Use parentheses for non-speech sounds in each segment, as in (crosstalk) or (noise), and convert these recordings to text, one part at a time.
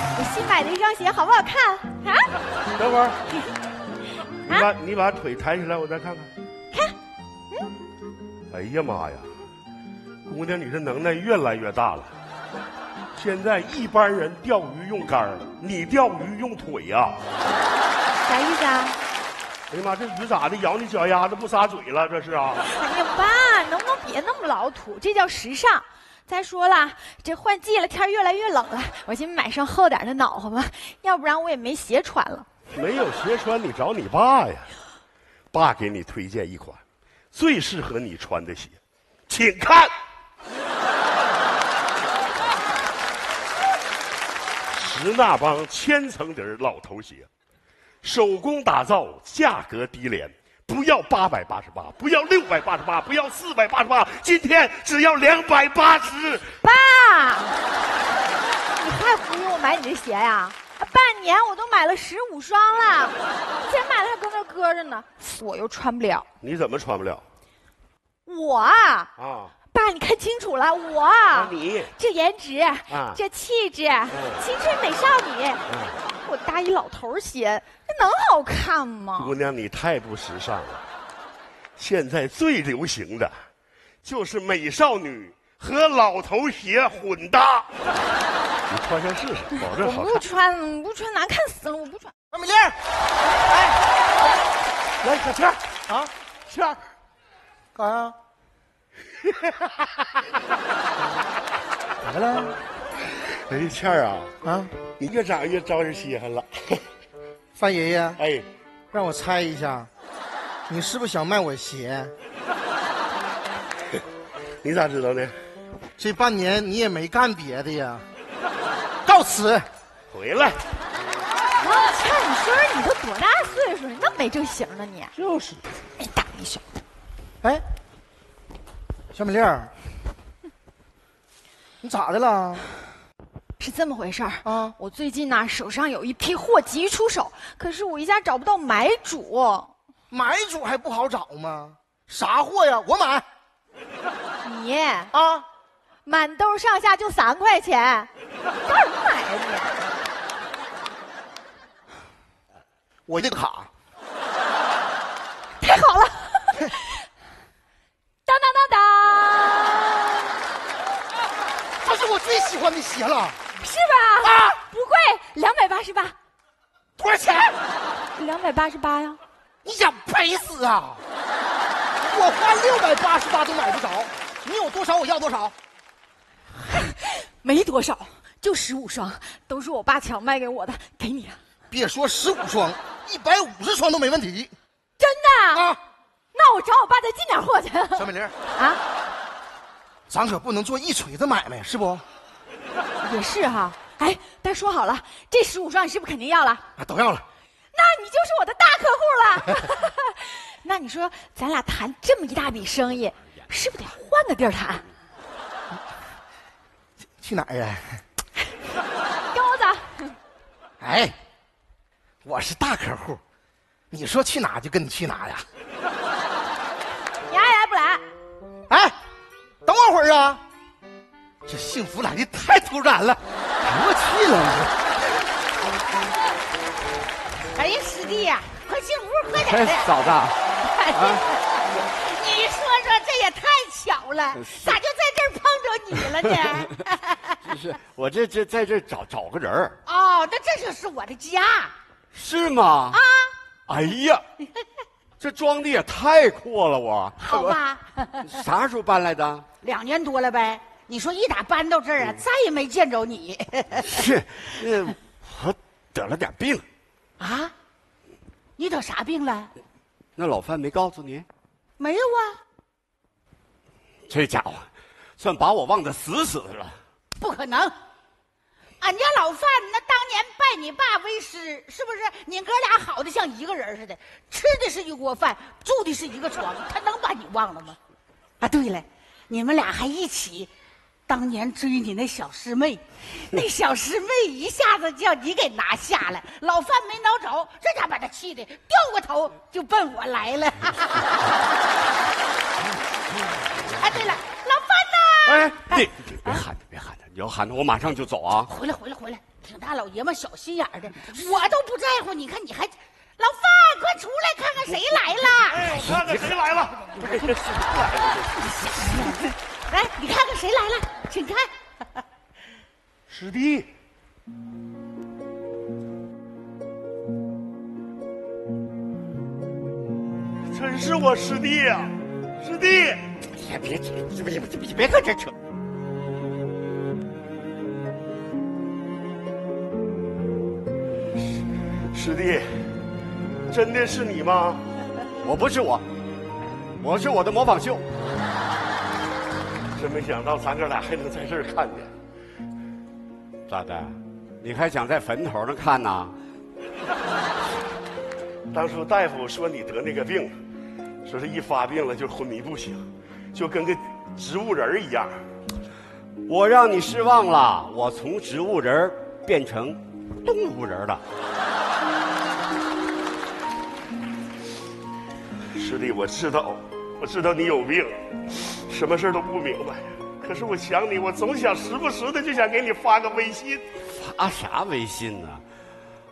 我新买的一双鞋好不好看啊？等会儿，(laughs) 你把你把腿抬起来，我再看看。看，嗯哎呀妈呀，姑娘，你这能耐越来越大了。现在一般人钓鱼用竿儿，你钓鱼用腿呀、啥意思啊？哎呀妈，这鱼咋的？咬你脚丫子不撒嘴了？这是啊？哎呀，爸，能不能别那么老土？这叫时尚。再说了，这换季了，天越来越冷了，我寻思买双厚点的暖和吧，要不然我也没鞋穿了。没有鞋穿，你找你爸呀。爸给你推荐一款最适合你穿的鞋，请看。石那帮千层底老头鞋，手工打造，价格低廉，不要八百八十八，不要六百八十八，不要四百八十八，今天只要两百八十。爸，你还忽悠我买你这鞋呀？半年我都买了十五双了，钱买了还搁那搁着呢，我又穿不了。你怎么穿不了我啊，啊？爸，你看清楚了，我啊你这颜值，啊这气质，青春美少女，我搭一老头鞋，这能好看吗？姑娘，你太不时尚了。现在最流行的，就是美少女和老头鞋混搭。你穿上试试，保证我不好看。穿，我不穿难看死了，我不穿。小美玲儿，来，小倩儿啊，倩儿，干啥呀？(laughs) 咋的了？哎，倩儿啊，啊，你越长越招人稀罕了。范爷爷，哎，让我猜一下，你是不是想卖我鞋？(laughs) 你咋知道的？这半年你也没干别的呀？告辞。回来，王小倩，你说说你都多大岁数了，你那么没正形呢你？就是。哎，打你一手。哎，小美丽儿，你咋的了？是这么回事儿啊我最近呢手上有一批货急于出手，可是我一下找不到买主。买主还不好找吗？啥货呀？我买你啊！满兜上下就三块钱，干什么买呀你我这个卡，太好了！(laughs) 当当当当，这是我最喜欢的鞋了。是吧？啊不贵，两百八十八，多少钱？两百八十八呀。你想赔死啊！我花六百八十八都买不着，你有多少我要多少。(laughs) 没多少，就十五双，都是我爸强卖给我的，给你了。别说十五双，一百五十双都没问题真的？啊！那我找我爸再进点货去。小美玲，(laughs) 啊，咱可不能做一锤子买卖，是不？也是哈。哎，但说好了，这十五双你是不是肯定要了？啊，都要了。那你就是我的大客户了。(laughs) 那你说，咱俩谈这么一大笔生意，是不是得换个地儿谈？去哪儿啊？跟我走。哎，我是大客户，你说去哪就跟你去哪呀？你爱来不来？哎，等我会儿啊！这幸福来的太突然了，哎我去了！哎呀，师弟呀、快进屋，快点的！嫂子，你说说，这也太巧了，咋就在这儿碰着你了呢？不 (laughs) 是我这这在这找找个人儿，哦，那这就是我的家是吗？啊，哎呀，这装的也太阔了我。好吧？(laughs) 啥时候搬来的？两年多了呗。你说一打搬到这儿啊，再也没见着你 (laughs) 是，呃，我得了点病。啊？你得啥病了？那老范没告诉你？没有啊？这家伙，算把我忘得死死的了。不可能！俺家老范那当年拜你爸为师，是不是？你哥俩好的像一个人似的，吃的是一锅饭，住的是一个床，他能把你忘了吗？啊，对了，你们俩还一起，当年追你那小师妹，(laughs) 那小师妹一下子叫你给拿下了，老范没挠着，这家把他气的掉过头就奔我来了。(laughs) 哎，对了，老范呐？哎，你你别喊他，别喊他，你要喊他，我马上就走啊！回来，回来，回来！挺大老爷们小心眼儿的，我都不在乎。你看你还，老范，快出来看看谁来了！哎，我看看谁来了？来，你看看谁来了，请看。(laughs) 师弟，真是我师弟呀、师弟，别别别别别别搁这扯！师弟，真的是你吗？我不是我，我是我的模仿秀。真没想到咱哥俩还能在这儿看见。咋的？你还想在坟头上看呐？(laughs) 当初大夫说你得那个病，说是一发病了就昏迷不醒，就跟个植物人儿一样。我让你失望了，我从植物人儿变成动物人儿了。(laughs) 师弟，我知道，我知道你有病，什么事儿都不明白。可是我想你，我总想时不时的就想给你发个微信。发啥微信呢？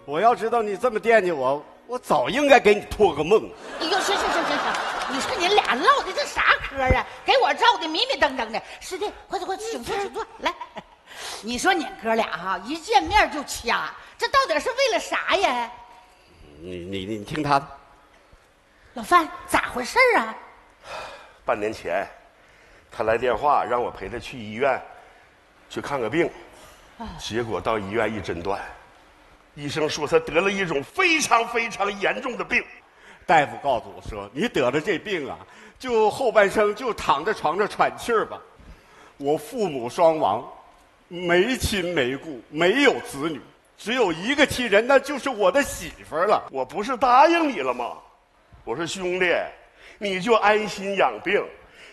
我要知道你这么惦记我，我早应该给你托个梦。哎呦，行行行行行，你说你俩唠的这啥嗑啊？给我照的迷迷瞪瞪的。师弟，快坐快坐，请坐请坐，来。(laughs) 你说你哥俩哈、一见面就掐，这到底是为了啥呀？你你你听他的，老范，咋回事啊？半年前，他来电话让我陪他去医院去看个病，结果到医院一诊断，医生说他得了一种非常非常严重的病。大夫告诉我说，你得了这病啊，就后半生就躺在床上喘气儿吧。我父母双亡，没亲没故，没有子女，只有一个亲人，那就是我的媳妇儿了。我不是答应你了吗？我说兄弟，你就安心养病，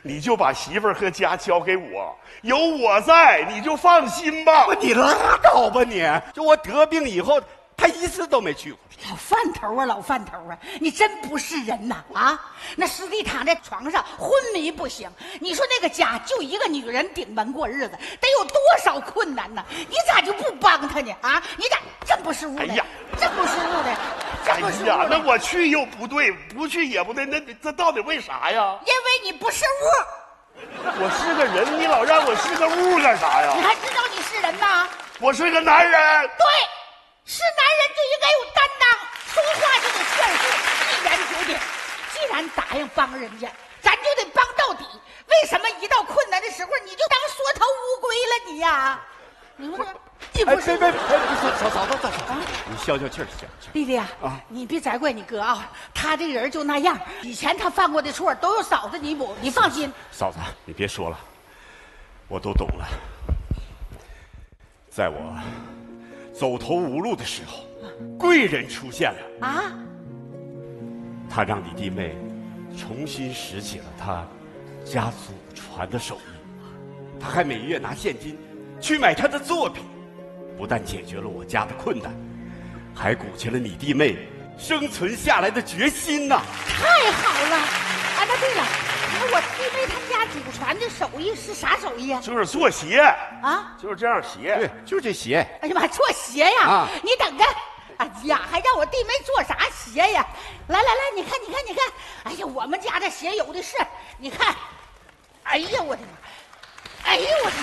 你就把媳妇儿和家交给我，有我在，你就放心吧。不，你拉倒吧你！就我得病以后，他一次都没去过。老饭头啊，老饭头啊，你真不是人呐！啊，那师弟躺在床上昏迷不醒，你说那个家就一个女人顶门过日子，得有多少困难呢？你咋就不帮他呢？啊，你咋真不是误的？哎呀真不是误的，真哎呀，(laughs) 那我去又不对，不去也不对，那这到底为啥呀？因为你不是物，我是个人，你老让我是个物干啥呀你？还知道你是人吗？我是个男人。对，是男人就应该有担当，说话就得算数，一言九鼎。既然答应帮人家，咱就得帮到底。为什么一到困难的时候你就当缩头乌龟了你呀？你说你哎，不是别别别，嫂嫂子嫂嫂，你消消气儿，消消气儿。丽丽啊，你别责怪你哥啊，他这人就那样。以前他犯过的错都有嫂子弥补，你放心。嫂子，你别说了，我都懂了。在我走投无路的时候，贵人出现了，啊，他让你弟妹重新拾起了他家祖传的手艺，他还每月拿现金去买他的作品，不但解决了我家的困难，还鼓起了你弟妹生存下来的决心呐、太好了！啊，那对了，那我弟妹他们家祖传的手艺是啥手艺啊？就是做鞋，啊？就是这样鞋。对，就是这鞋。哎呀妈，做鞋呀！啊你等着。哎呀，还让我弟妹做啥鞋呀？来来来，你看，你看，你看！哎呀，我们家这鞋有的是。你看，哎呀，我的妈！哎呀，我的！